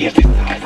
É Hereditário.